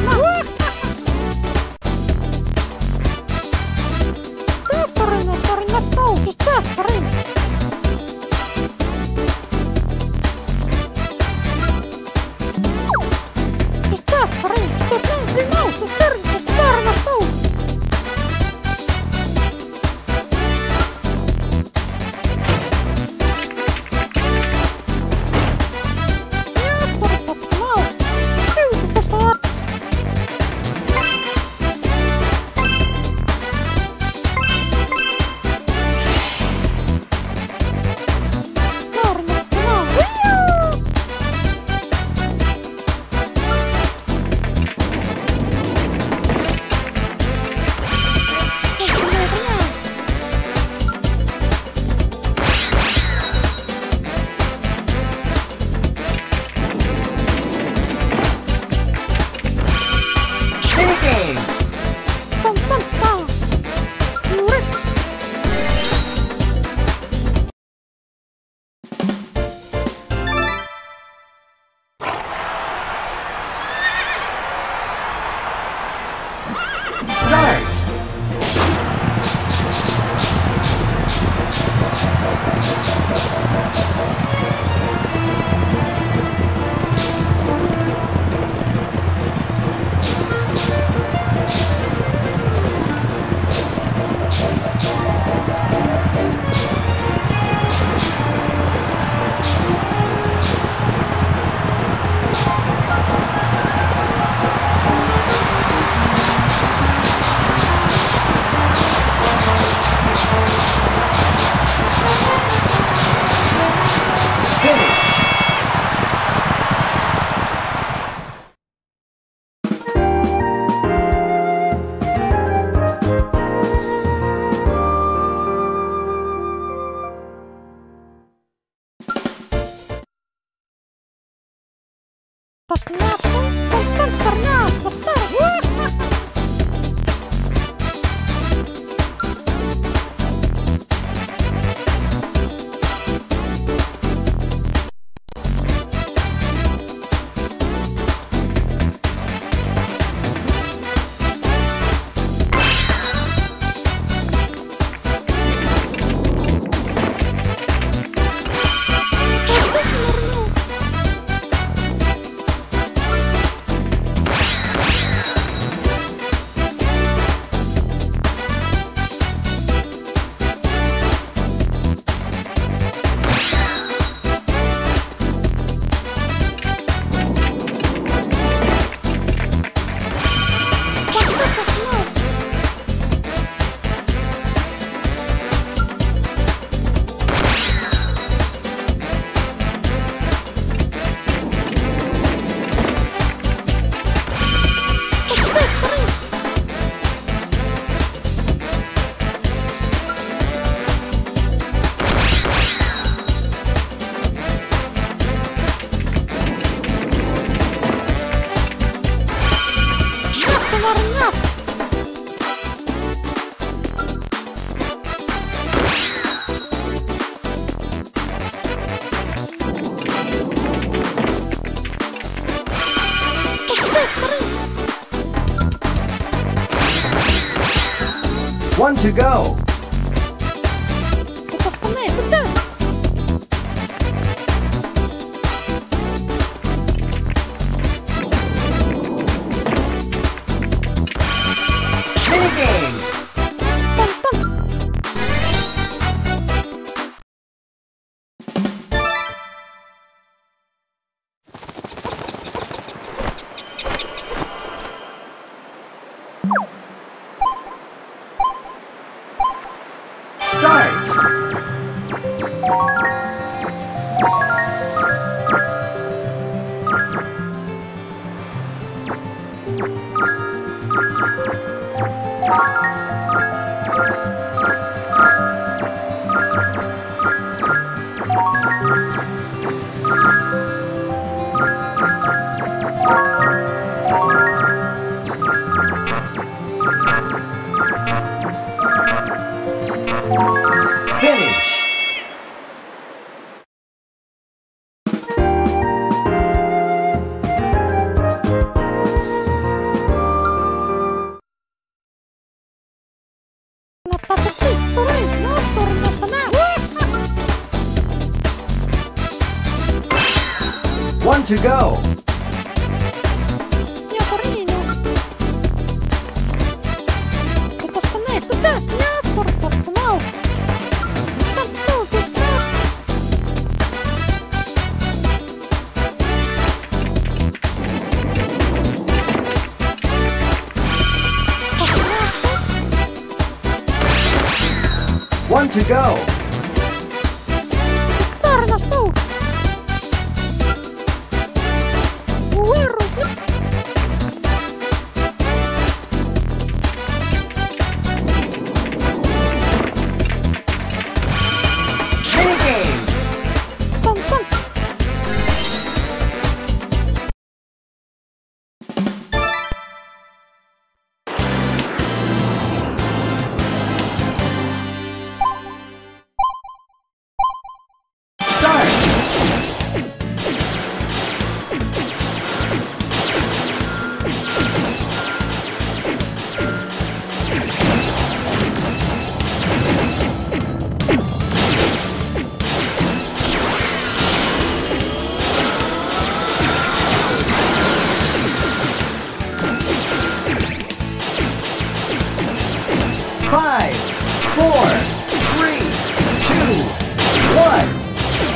Come on. Woo! Pastinha, pastinha, pastinha, pastinha. One to go. Minigame. Finish. One to go. One to go.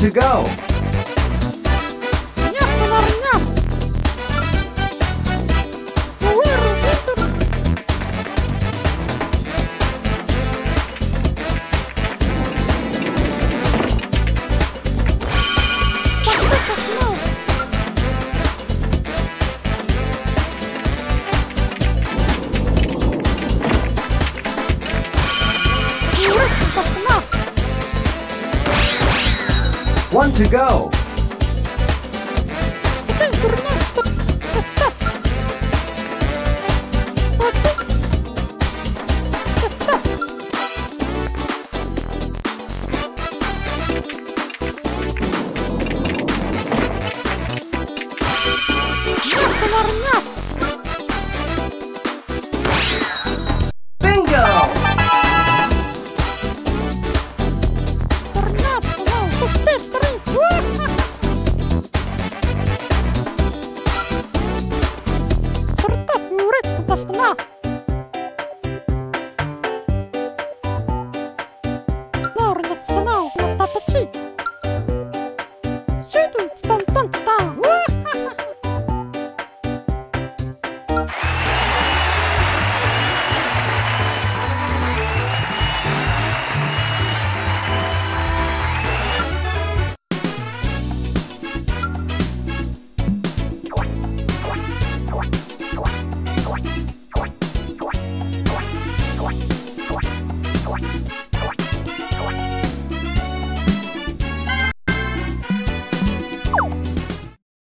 to go. to go.